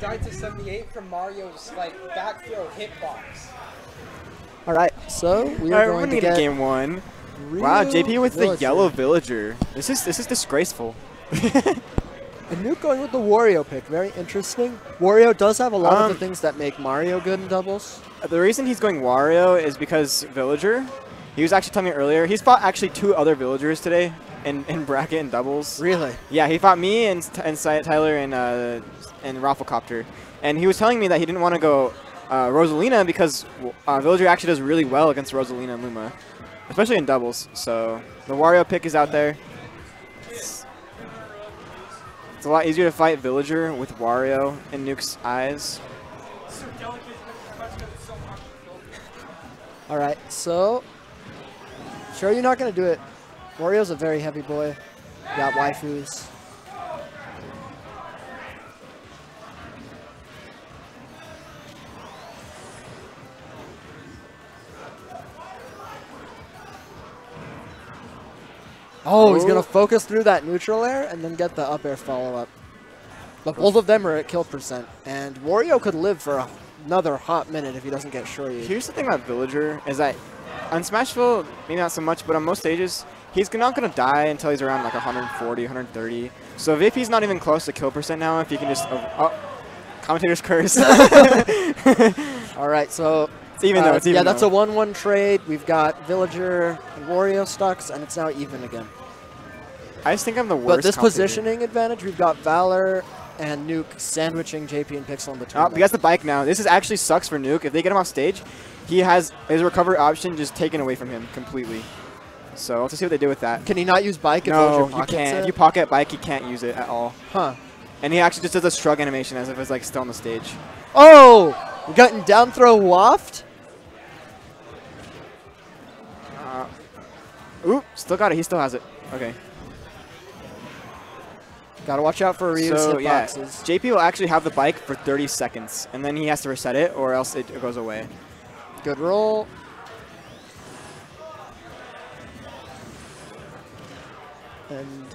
died to 78 from Mario's like back throw hitbox. All right, so we are right, we're going to get get game one. Wow, JP with the yellow villager. This is this is disgraceful. And Newk going with the Wario pick, very interesting. Wario does have a lot of Um, the things that make Mario good in doubles. the reason he's going Wario is because villager. He was actually telling me earlier. He's fought actually two other villagers today in, in bracket and doubles. Really? Yeah, he fought me and and Tyler and uh, and Rafflecopter, and he was telling me that he didn't want to go uh, Rosalina because uh, Villager actually does really well against Rosalina and Luma, especially in doubles. So the Wario pick is out there. It's, it's a lot easier to fight Villager with Wario in Newk's eyes. All right, so sure you're not going to do it. Wario's a very heavy boy. You got waifus. Oh, he's going Oh. to focus through that neutral air and then get the up air follow up. But both of them are at kill percent, and Wario could live for another hot minute if he doesn't get Shoryu. Here's the thing about Villager is that on Smashville, maybe not so much, but on most stages, he's not going to die until he's around like 140, 130. So if he's not even close to kill percent now, if he can just... Oh, oh, commentator's curse. All right, so It's even though, uh, it's even yeah, that's a one-one trade. We've got Villager and Wario stocks, and it's now even again. I just think I'm the worst But this positioning advantage, we've got Valor and Newk sandwiching JP and PiXL in between. Oh, he has the bike now. This is actually sucks for Newk. If they get him off stage, he has his recovery option just taken away from him completely. So let's see what they do with that. Can he not use bike no, you can't. it? If you pocket bike, he can't use it at all. huh. And he actually just does a shrug animation as if it's like still on the stage. Oh! We got in down throw waft? Uh, oop, still got it. He still has it. Okay. Gotta watch out for Ryu's so yeah, hitboxes. JP will actually have the bike for 30 seconds, and then he has to reset it, or else it goes away. Good roll. And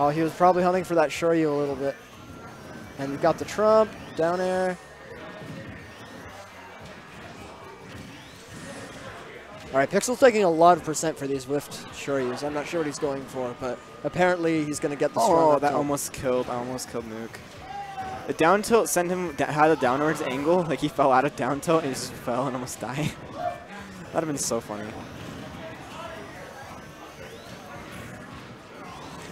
Oh, he was probably hunting for that Shoryu a little bit. And we've got the Trump, down air. Alright, PiXL's taking a lot of percent for these whiffed Shoryus. I'm not sure what he's going for, but apparently he's going to get the strong Oh, that almost killed. I almost killed Newk. The down tilt sent him had a downwards angle, like he fell out of down tilt and he just fell and almost died. That'd have been so funny.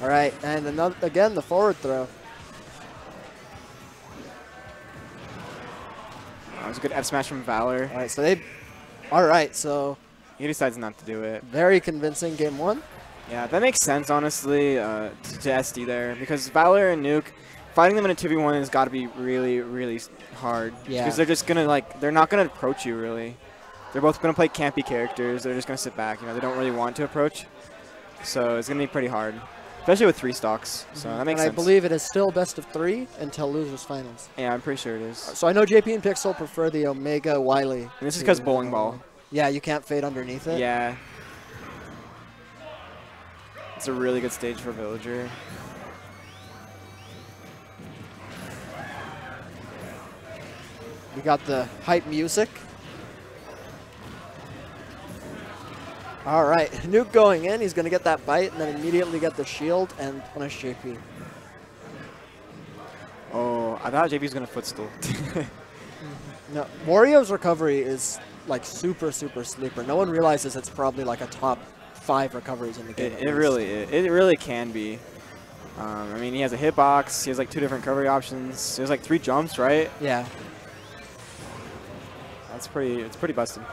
All right, and another again the forward throw. That was a good F smash from Valor. All right, so they. All right, so He decides not to do it. very convincing game one. Yeah, that makes sense, honestly, uh, to, to SD there, because Valor and Newk, fighting them in a 2v1 has got to be really, really hard. Yeah. Because they're just going to, like, they're not going to approach you, really. They're both going to play campy characters. They're just going to sit back. You know, they don't really want to approach. So it's going to be pretty hard, especially with three stocks. So mm-hmm. that makes and sense. I believe it is still best of three until losers finals. yeah, I'm pretty sure it is. So I know JP and PiXL prefer the Omega Wily. And this is because bowling ball. Yeah, you can't fade underneath it. Yeah. It's a really good stage for Villager. We got the hype music. All right, Newk going in. He's going to get that bite and then immediately get the shield and punish JP. Oh, I thought JP was going to footstool. No, Wario's recovery is like super, super sleeper. No one realizes it's probably like a top five recoveries in the game. It, it really is. It really can be. Um, I mean, he has a hitbox. He has like two different recovery options. He has like three jumps, right? Yeah. That's pretty. It's pretty busted.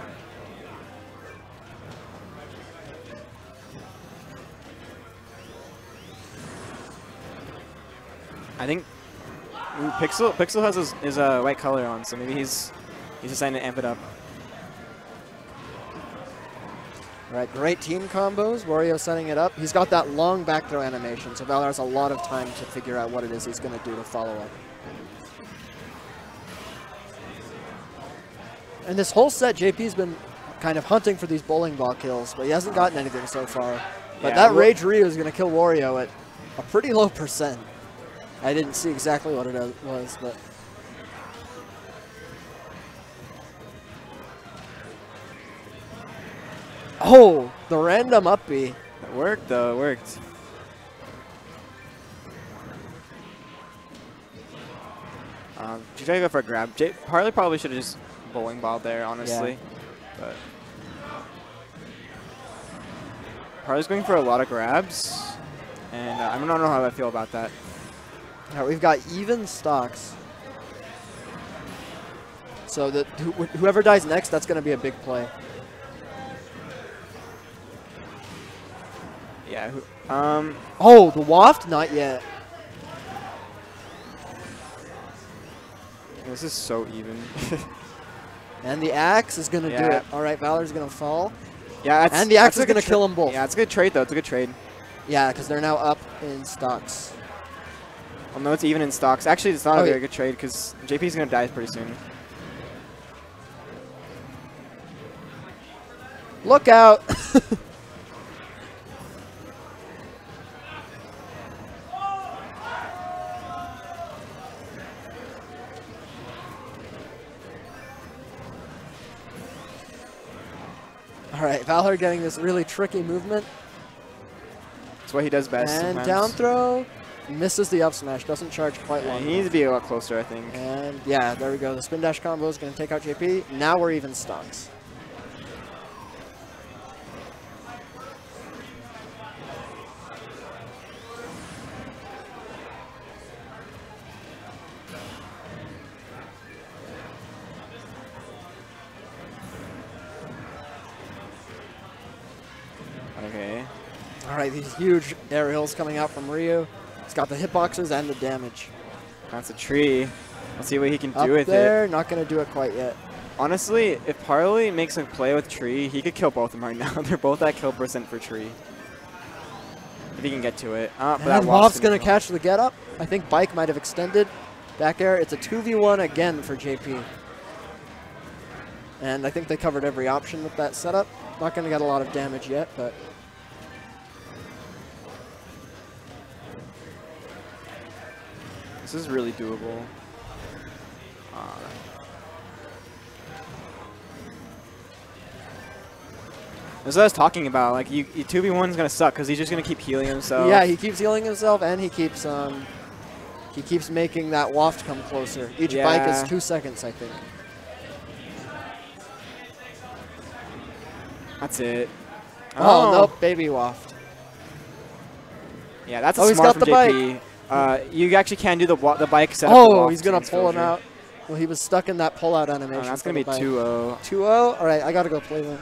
I think ooh, PiXL PiXL has his, his uh, white color on, so maybe he's he's deciding to amp it up. All right, great team combos. Wario setting it up. He's got that long back throw animation, so Valor has a lot of time to figure out what it is he's going to do to follow up. And this whole set, JP's been kind of hunting for these bowling ball kills, but he hasn't gotten anything so far. But Yeah, that Rage Ryu is going to kill Wario at a pretty low percent. I didn't see exactly what it was, but. Oh, the random up B. It worked though. It worked. Um, you try to go for a grab. J Harley probably should have just bowling ball there, honestly. But Harley's going for a lot of grabs, and uh, I don't know how I feel about that. All right, we've got even stocks. So that wh whoever dies next, that's going to be a big play. Yeah. who- Um. Oh, the waft? Not yet. This is so even. And the axe is going to do Yeah. it. All right, Valor's going to fall. yeah. And the axe is gonna kill them both. Yeah, it's a good trade though. It's a good trade. Yeah, because they're now up in stocks. Well, no, it's even in stocks. Actually, it's not Oh, a yeah. very good trade because JP's gonna die pretty soon. Look out! All right, Valor getting this really tricky movement. That's what he does best. and sometimes. down throw. Misses the up smash. Doesn't charge quite Yeah, long. he needs to be a lot closer, I think. And yeah, there we go. The spin dash combo is going to take out JP. Now we're even stocks. Okay. All right, these huge aerials coming out from Ryu. He's got the hitboxes and the damage. That's a tree. Let's see what he can Up do with there, it. not going to do it quite yet. Honestly, if Parley makes a play with Tree, he could kill both of them right now. They're both at kill percent for Tree. If he can get to it. Uh, but And that then going to catch the get up. I think Bike might have extended. Back air. It's a 2v1 again for JP. And I think they covered every option with that setup. Not going to get a lot of damage yet, but This is really doable. Uh, That's what I was talking about. Like, you, you 2v1 is going to suck because he's just going to keep healing himself. yeah, he keeps healing himself and he keeps um he keeps making that waft come closer. Each bike is two seconds, I think. That's it. Oh, nope, baby waft. Yeah, that's a Oh, he's smart got from the JP. Uh, you actually can do the the bike setup. Oh, he's gonna pull him out. Well, he was stuck in that pull out Oh, animation. that's gonna be the bike. 2-0. 2-0. All right, I gotta go play them.